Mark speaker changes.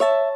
Speaker 1: you